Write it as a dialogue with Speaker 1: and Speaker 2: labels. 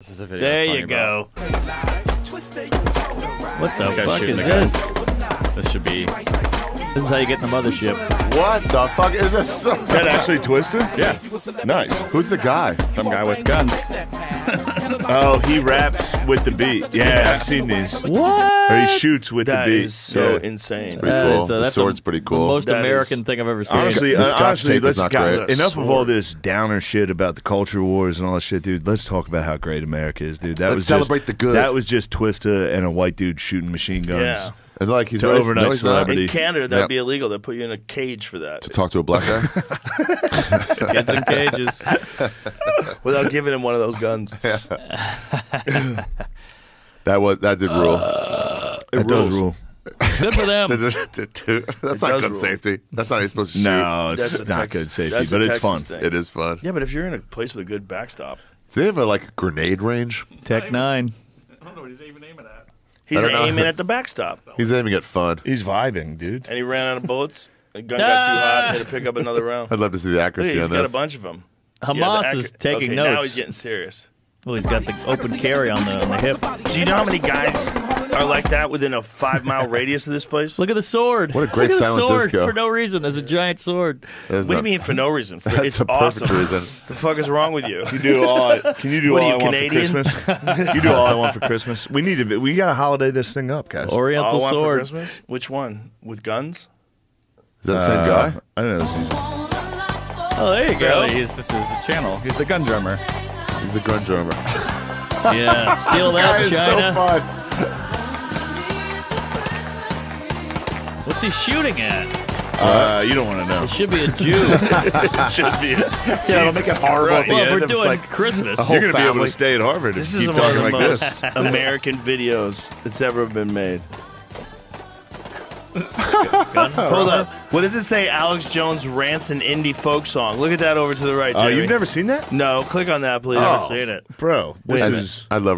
Speaker 1: This is the video.
Speaker 2: There
Speaker 1: talking
Speaker 2: you
Speaker 1: about.
Speaker 2: go. What the fuck is this?
Speaker 1: This should be.
Speaker 2: This is how you get in the mothership.
Speaker 3: What the fuck is this? So-
Speaker 4: Is that actually Twista?
Speaker 1: Yeah,
Speaker 4: Nice.
Speaker 3: Who's the guy?
Speaker 1: some guy with guns.
Speaker 4: Oh, he raps with the beat. Yeah, I've seen these.
Speaker 2: What?
Speaker 4: Or he shoots with
Speaker 5: That
Speaker 4: the beat.
Speaker 5: is so
Speaker 4: Yeah.
Speaker 5: insane.
Speaker 3: Pretty
Speaker 2: That
Speaker 3: cool.
Speaker 2: is, uh,
Speaker 3: the sword's
Speaker 2: the-
Speaker 3: pretty
Speaker 2: The
Speaker 3: cool.
Speaker 2: most
Speaker 5: That
Speaker 2: American
Speaker 5: is-
Speaker 2: thing I've ever seen.
Speaker 4: Honestly,
Speaker 3: The
Speaker 4: uh,
Speaker 3: Scotch
Speaker 4: honestly,
Speaker 3: tape
Speaker 4: let's
Speaker 3: not
Speaker 4: guys,
Speaker 3: great.
Speaker 4: enough of all this downer shit about the culture wars and all that shit, dude. Let's talk about how great America is, dude. That
Speaker 3: Let's
Speaker 4: was
Speaker 3: celebrate
Speaker 4: just,
Speaker 3: the good.
Speaker 4: That was just Twista and a white dude shooting machine guns.
Speaker 5: Yeah.
Speaker 3: And like he's
Speaker 4: To
Speaker 3: right-
Speaker 4: overnight
Speaker 3: no, he's
Speaker 4: celebrity.
Speaker 5: In Canada, that'd
Speaker 3: Yep.
Speaker 5: be illegal. They'd put you in a cage for that
Speaker 3: To talk to a black guy.
Speaker 2: Kids in cages.
Speaker 5: without giving him one of those guns.
Speaker 3: that was that did rule.
Speaker 4: Uh, it does rule.
Speaker 2: Good for them.
Speaker 3: That's not good
Speaker 5: rule.
Speaker 3: safety. That's not how you're supposed to shoot.
Speaker 4: No, it's
Speaker 5: That's
Speaker 4: not
Speaker 5: Tex-
Speaker 4: good safety,
Speaker 5: that's
Speaker 4: but it's
Speaker 5: Texas
Speaker 4: fun.
Speaker 5: thing.
Speaker 3: It is fun.
Speaker 5: Yeah, but if you're in a place with a good backstop,
Speaker 3: Do they have a like grenade range?
Speaker 2: Tech Nine.
Speaker 3: I don't know.
Speaker 5: What he's even aiming at the backstop,
Speaker 3: He's aiming at fun.
Speaker 4: He's vibing, dude.
Speaker 5: and he ran out of bullets. The gun got too hot. He had to pick up another round.
Speaker 3: I'd love to see the
Speaker 5: Look,
Speaker 3: accuracy
Speaker 5: he's
Speaker 3: on
Speaker 5: got
Speaker 3: this.
Speaker 5: a bunch of them.
Speaker 2: Hamas is taking
Speaker 5: okay,
Speaker 2: notes.
Speaker 5: Now he's getting serious.
Speaker 2: Well, he's got the open carry on the on the hip.
Speaker 5: Do you know how many guys are like that within a five mile radius of this place?
Speaker 2: Look at the sword.
Speaker 3: What a great
Speaker 2: Look at the sword
Speaker 3: disco.
Speaker 2: for no reason. There's a giant sword.
Speaker 3: That's
Speaker 5: What do you mean for no reason? For,
Speaker 3: That's
Speaker 5: it's
Speaker 3: a perfect
Speaker 5: awesome.
Speaker 3: reason.
Speaker 5: The fuck is wrong with you?
Speaker 4: You do all. I, can you do
Speaker 5: What
Speaker 4: all
Speaker 5: are
Speaker 4: I
Speaker 5: you,
Speaker 4: want for Christmas? you do all I want for Christmas. We need to. We got to holiday this thing up, guys.
Speaker 5: All
Speaker 2: Oriental
Speaker 5: I want for
Speaker 2: sword.
Speaker 5: Christmas? Which one? With guns?
Speaker 3: Is that the same guy?
Speaker 4: Uh, I don't know.
Speaker 2: Oh, there you go.
Speaker 1: He's, this is his channel. He's the gun drummer.
Speaker 3: He's the gun drummer.
Speaker 2: Yeah, steal that, China. What's he shooting at?
Speaker 4: Uh, you don't want to know.
Speaker 2: It should be a Jew.
Speaker 5: It should be.
Speaker 3: Yeah, it'll make it horrible at the
Speaker 2: well,
Speaker 3: end.
Speaker 2: we're doing
Speaker 3: like,
Speaker 2: Christmas.
Speaker 4: You're gonna be able to stay at Harvard and
Speaker 5: This is
Speaker 4: keep
Speaker 5: one of
Speaker 4: talking
Speaker 5: the
Speaker 4: like
Speaker 5: most
Speaker 4: this.
Speaker 5: American videos that's ever been made.
Speaker 2: gun.
Speaker 5: Hold up. What does it say? Alex Jones rants an indie folk song. Look at that over to the right.
Speaker 4: Oh,
Speaker 5: Jeremy.
Speaker 4: you've never seen that,
Speaker 5: No, click on that, please.
Speaker 4: Oh.
Speaker 2: Never seen it.
Speaker 4: bro? This
Speaker 5: Wait,
Speaker 4: is.
Speaker 3: I love